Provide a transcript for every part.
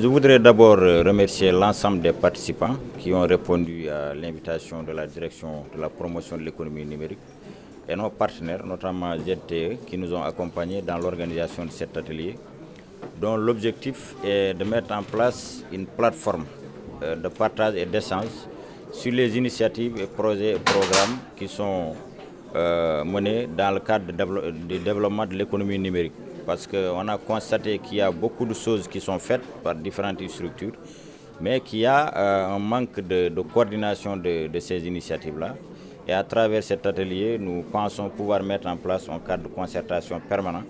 Je voudrais d'abord remercier l'ensemble des participants qui ont répondu à l'invitation de la direction de la promotion de l'économie numérique et nos partenaires, notamment ZTE, qui nous ont accompagnés dans l'organisation de cet atelier, dont l'objectif est de mettre en place une plateforme de partage et d'échange sur les initiatives et projets et programmes qui sont euh, menés dans le cadre du développement de l'économie numérique. Parce qu'on a constaté qu'il y a beaucoup de choses qui sont faites par différentes structures, mais qu'il y a euh, un manque de, coordination de, ces initiatives-là. Et à travers cet atelier, nous pensons pouvoir mettre en place un cadre de concertation permanent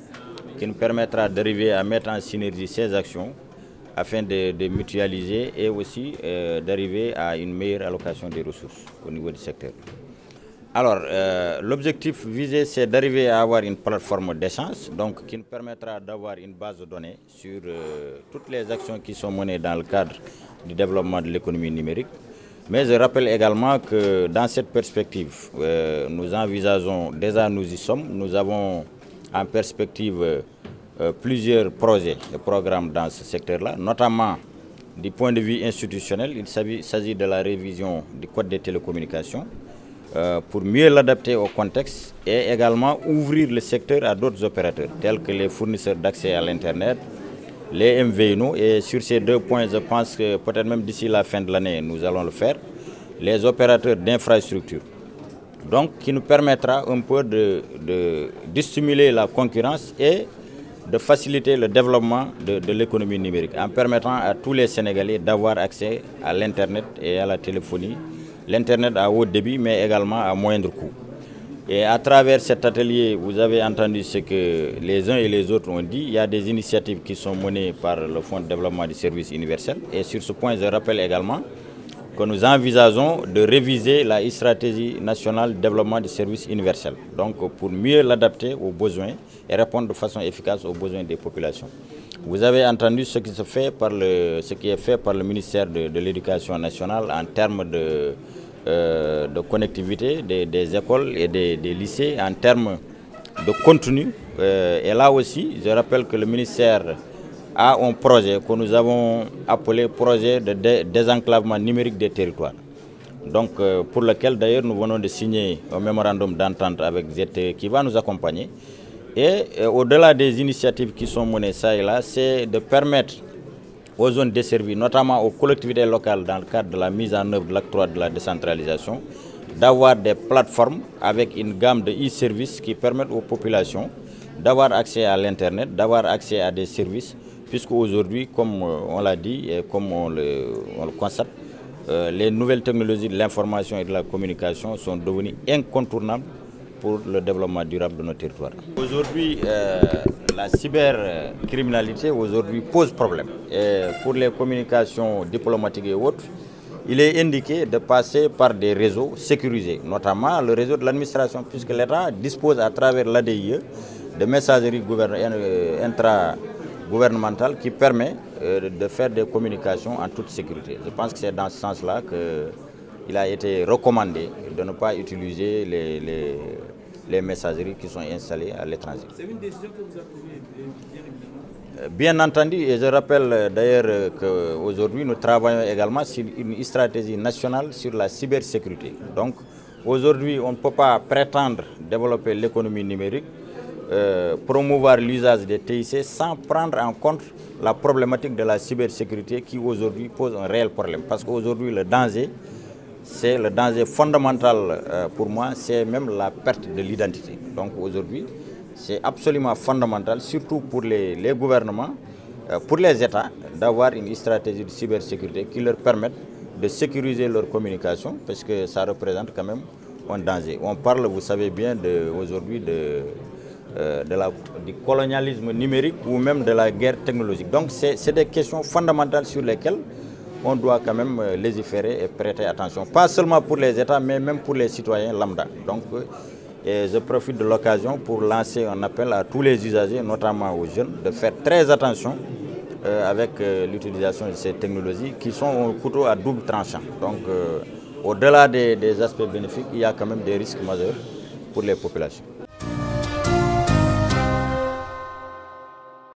qui nous permettra d'arriver à mettre en synergie ces actions afin de, de mutualiser et aussi euh, d'arriver à une meilleure allocation des ressources au niveau du secteur. Alors, euh, l'objectif visé, c'est d'arriver à avoir une plateforme d'échange, donc qui nous permettra d'avoir une base de données sur euh, toutes les actions qui sont menées dans le cadre du développement de l'économie numérique. Mais je rappelle également que dans cette perspective, euh, nous envisageons, déjà nous y sommes, nous avons en perspective plusieurs projets et programmes dans ce secteur-là, notamment du point de vue institutionnel, il s'agit de la révision du Code des télécommunications, euh, pour mieux l'adapter au contexte et également ouvrir le secteur à d'autres opérateurs tels que les fournisseurs d'accès à l'Internet, les MVNO et sur ces deux points je pense que peut-être même d'ici la fin de l'année nous allons le faire, les opérateurs d'infrastructure. Donc qui nous permettra un peu de, de, de, stimuler la concurrence et de faciliter le développement de l'économie numérique en permettant à tous les Sénégalais d'avoir accès à l'Internet et à la téléphonie l'Internet à haut débit, mais également à moindre coût. Et à travers cet atelier, vous avez entendu ce que les uns et les autres ont dit. Il y a des initiatives qui sont menées par le Fonds de développement du service universel. Et sur ce point, je rappelle également que nous envisageons de réviser la stratégie nationale de développement du service universel. Donc pour mieux l'adapter aux besoins et répondre de façon efficace aux besoins des populations. Vous avez entendu ce qui, est fait par le ministère de, l'Éducation nationale en termes de, euh, connectivité des, écoles et des, lycées, en termes de contenu. Euh, et là aussi, je rappelle que le ministère a un projet que nous avons appelé projet de dé désenclavement numérique des territoires. Donc, euh, pour lequel d'ailleurs nous venons de signer un mémorandum d'entente avec ZTE qui va nous accompagner. Et euh, au-delà des initiatives qui sont menées ça et là, c'est de permettre aux zones desservies, notamment aux collectivités locales dans le cadre de la mise en œuvre de l'acte 3 de la décentralisation, d'avoir des plateformes avec une gamme de e-services qui permettent aux populations d'avoir accès à l'Internet, d'avoir accès à des services, puisque aujourd'hui, comme on l'a dit et comme on le, on le constate, euh, les nouvelles technologies de l'information et de la communication sont devenues incontournables pour le développement durable de nos territoires. Aujourd'hui, euh, la cybercriminalité aujourd'hui pose problème. Et pour les communications diplomatiques et autres, il est indiqué de passer par des réseaux sécurisés, notamment le réseau de l'administration, puisque l'État dispose à travers l'ADIE de messagerie intra-gouvernementale qui permet euh, de faire des communications en toute sécurité. Je pense que c'est dans ce sens-là qu'il a été recommandé de ne pas utiliser les, les, les messageries qui sont installées à l'étranger. C'est une décision que vous approuvez bien évidemment Bien entendu, et je rappelle d'ailleurs qu'aujourd'hui nous travaillons également sur une stratégie nationale sur la cybersécurité. Donc aujourd'hui on ne peut pas prétendre développer l'économie numérique, euh, promouvoir l'usage des TIC sans prendre en compte la problématique de la cybersécurité qui aujourd'hui pose un réel problème. Parce qu'aujourd'hui le danger, c'est le danger fondamental euh, pour moi, c'est même la perte de l'identité. Donc aujourd'hui, c'est absolument fondamental, surtout pour les, gouvernements, euh, pour les États, d'avoir une stratégie de cybersécurité qui leur permette de sécuriser leur communication, parce que ça représente quand même un danger. On parle, vous savez bien, aujourd'hui de, euh, de la, du colonialisme numérique ou même de la guerre technologique. Donc c'est des questions fondamentales sur lesquelles on doit quand même légiférer et prêter attention. Pas seulement pour les États, mais même pour les citoyens lambda. Donc, et je profite de l'occasion pour lancer un appel à tous les usagers, notamment aux jeunes, de faire très attention euh, avec euh, l'utilisation de ces technologies qui sont un couteau à double tranchant. Donc, euh, au-delà des aspects bénéfiques, il y a quand même des risques majeurs pour les populations.